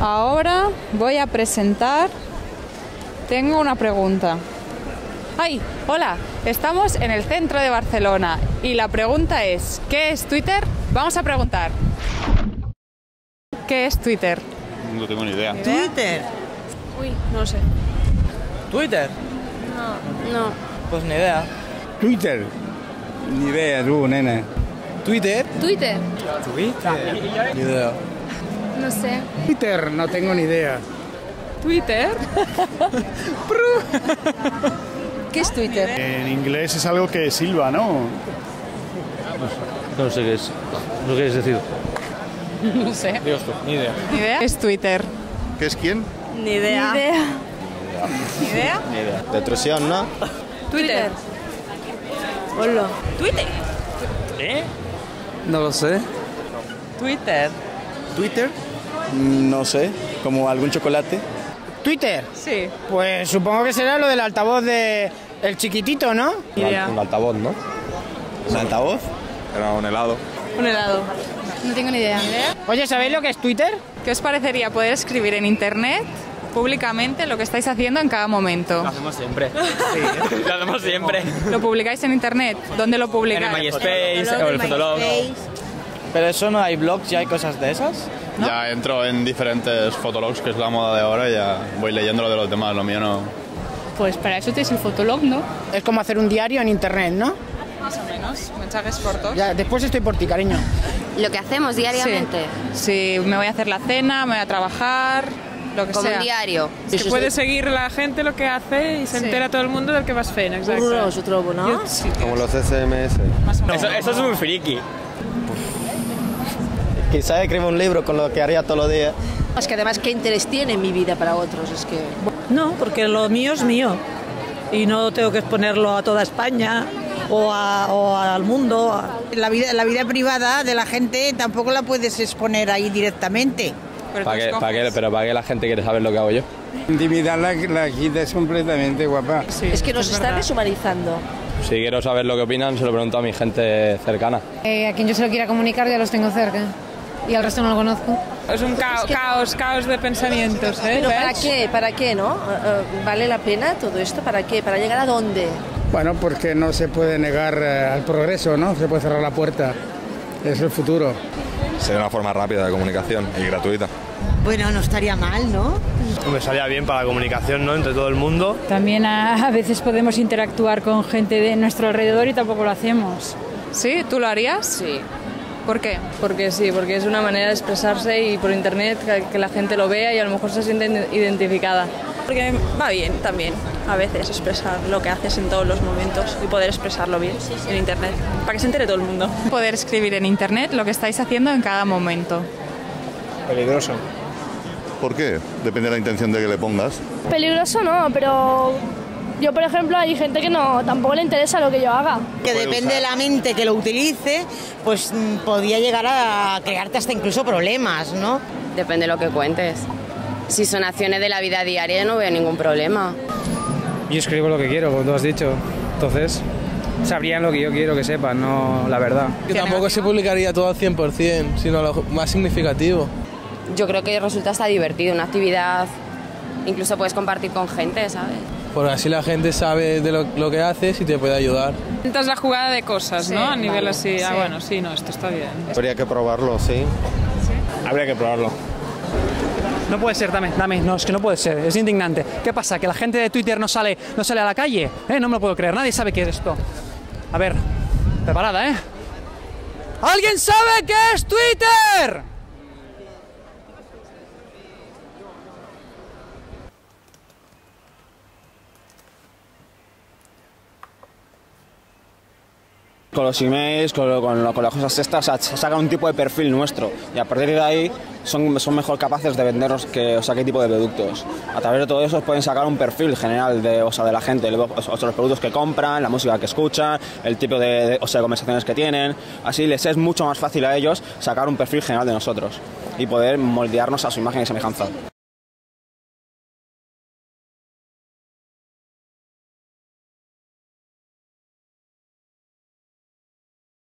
Ahora voy a presentar. Tengo una pregunta. ¡Ay! Hola, estamos en el centro de Barcelona y la pregunta es: ¿qué es Twitter? Vamos a preguntar. ¿Qué es Twitter? No tengo ni idea. Twitter. Uy, no lo sé. Twitter. No. Pues ni idea. Twitter. Ni idea tú, nena. Twitter. Twitter. Twitter. Ni idea. No sé. Twitter, no tengo ni idea. ¿Twitter? ¿Qué es Twitter? En inglés es algo que silba, ¿no? No sé qué es. No quieres decir. No sé. Dios tú, ni idea. ¿Ni idea? ¿Qué es Twitter? ¿Qué es quién? Ni idea. ¿Ni idea? Ni idea. Destrucción, ¿no? Twitter. Hola. Twitter. ¿Eh? No lo sé. Twitter. Twitter, no sé, como algún chocolate. Twitter, Sí. pues supongo que será lo del altavoz de el chiquitito, ¿no? Idea. Un altavoz, ¿no? ¿Un altavoz? Era un helado. Un helado. No tengo ni idea. Oye, ¿sabéis lo que es Twitter? ¿Qué os parecería poder escribir en internet públicamente lo que estáis haciendo en cada momento? hacemos siempre. Sí, lo hacemos siempre. ¿Lo publicáis en internet? ¿Dónde lo En publicáis? el MySpace, o el Fotolog. Pero eso no hay blogs, ya hay cosas de esas. Ya entro en diferentes fotologs, que es la moda de ahora, y ya voy leyendo lo de los demás. Lo mío no. Pues para eso tienes el fotolog, ¿no? Es como hacer un diario en internet, ¿no? Más o menos. Mensajes cortos. Ya, después estoy por ti, cariño. Lo que hacemos diariamente. Sí, me voy a hacer la cena, me voy a trabajar, lo que Como sea. un diario. Que puede seguir la gente lo que hace y se Sí. entera todo el mundo del que vas fent, exacto. Yo- sí. Como los SMS. Más o menos. Eso, eso es muy friki. Quizá escriba un libro con lo que haría todos los días. Es que además, ¿qué interés tiene mi vida para otros? Es que... No, porque lo mío es mío y no tengo que exponerlo a toda España o, a- o al mundo. La vida, la vida privada de la gente tampoco la puedes exponer ahí directamente. Pero ¿Para qué, para qué- pero ¿para qué la gente quiere saber lo que hago yo? Intimidad la, la quitas completamente, guapa. es que nos está deshumanizando. Si quiero saber lo que opinan, se lo pregunto a mi gente cercana. Eh, a quien yo se lo quiera comunicar ya los tengo cerca. Y al resto no lo conozco. Es un cao- caos, caos de pensamientos, ¿eh? Pero ¿para qué? ¿Para qué, no? Eh, eh, ¿Vale la pena todo esto? ¿Para qué? ¿Para llegar a dónde? Bueno, porque no se puede negar al progreso, ¿no? Se puede cerrar la puerta. Es el futuro. Sería una forma rápida de comunicación y gratuita. Bueno, no estaría mal, ¿no? Me salía bien para la comunicación, ¿no? Entre todo el mundo. También a, a veces podemos interactuar con gente de nuestro alrededor y tampoco lo hacemos. ¿Sí? ¿Tú lo harías? Sí, ¿Por qué? porque sí, porque es una manera de expresarse y por internet que, que la gente lo vea y a lo mejor se siente identificada. Porque va bien también a veces expresar lo que haces en todos los momentos y poder expresarlo bien en internet, para que se entere todo el mundo. Poder escribir en internet lo que estáis haciendo en cada momento. Peligroso. ¿Por qué? Depende de la intención de que le pongas. Peligroso no, pero yo por ejemplo hay gente que no tampoco le interesa lo que yo haga. Que depende de la mente que lo utilice, pues mm, podría llegar a crearte hasta incluso problemas, ¿no? Depende de lo que cuentes. Si son acciones de la vida diaria, no veo ningún problema. Yo escribo lo que quiero, como tú has dicho. Entonces, sabrían lo que yo quiero que sepan, no la verdad. Que tampoco se publicaría todo al 100%, sino lo más significativo. Yo creo que resulta hasta divertido, una actividad incluso puedes compartir con gente, ¿sabes? Porque así la gente sabe de lo, que haces y te puede ayudar. Intentas la jugada de cosas, ¿no? A nivel vale, así. Ah, bueno, sí, no, esto está bien. Habría que probarlo, sí. Habría que probarlo. No puede ser, dame, dame, no, es que no puede ser, es indignante. ¿Qué pasa? ¿Que la gente de Twitter no sale, no sale a la calle? ¿Eh? No me lo puedo creer, nadie sabe qué es esto. A ver, preparada, ¿eh? ¿Alguien sabe qué es Twitter? Con los emails, con, con, las cosas estas, o sea, se saca un tipo de perfil nuestro. Y a partir de ahí son, son mejor capaces de vendernos que, o sea, qué tipo de productos. A través de todo eso pueden sacar un perfil general de, o sea, de la gente, o los productos que compran, la música que escuchan, el tipo de- o sea, de conversaciones que tienen. Así les es mucho más fácil a ellos sacar un perfil general de nosotros y poder moldearnos a su imagen y semejanza.